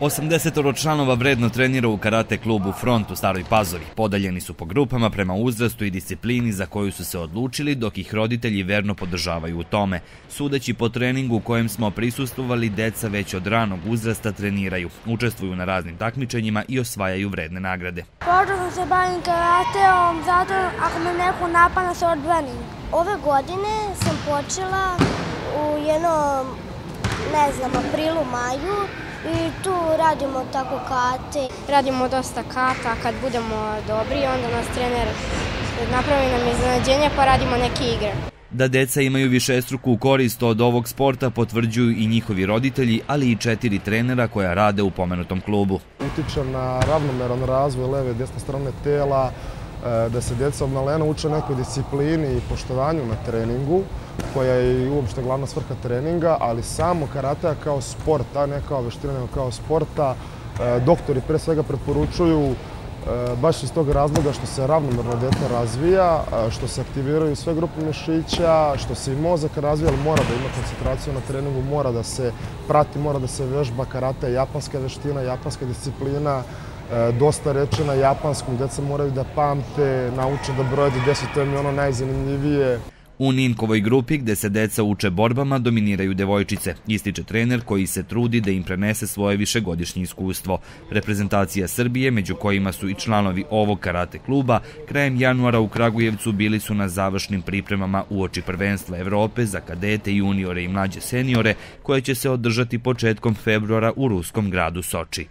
Osamdesetoro članova vredno trenira u karate klubu Front u Staroj Pazovi. Podaljeni su po grupama prema uzrastu i disciplini za koju su se odlučili, dok ih roditelji verno podržavaju u tome. Sudeći po treningu u kojem smo prisustovali, deca već od ranog uzrasta treniraju, učestvuju na raznim takmičenjima i osvajaju vredne nagrade. Počeo se bavim karateom zato ako me neko napana se odbranim. Ove godine sam počela u jednom, ne znam, aprilu, maju i tu radimo tako kate. Radimo dosta kata, kad budemo dobri onda nas trener napravi nam iznenađenje pa radimo neke igre. Da deca imaju višestruku korist od ovog sporta potvrđuju i njihovi roditelji, ali i četiri trenera koja rade u pomenutom klubu. Utiče na ravnomeran razvoj leve i desne strane tela, da se djeca od uče nekoj disciplini i poštovanju na treningu, koja je uopšte glavna svrha treninga, ali samo karatea kao sporta, ne kao veština, nego kao sporta, e, doktori pre svega preporučuju e, baš iz tog razloga što se ravnomerno dete razvija, što se aktiviraju sve grupe mišića, što se i mozak razvija, ali mora da ima koncentraciju na treningu, mora da se prati, mora da se vežba karate, japanska veština, japanska disciplina, E, dosta reče na japanskom, deca moraju da pamte, nauče da broje do deset, to je mi ono najzanimljivije. U Ninkovoj grupi gde se deca uče borbama dominiraju devojčice, ističe trener koji se trudi da im prenese svoje višegodišnje iskustvo. Reprezentacija Srbije, među kojima su i članovi ovog karate kluba, krajem januara u Kragujevcu bili su na završnim pripremama u oči prvenstva Evrope za kadete, juniore i mlađe seniore, koje će se održati početkom februara u ruskom gradu Soči.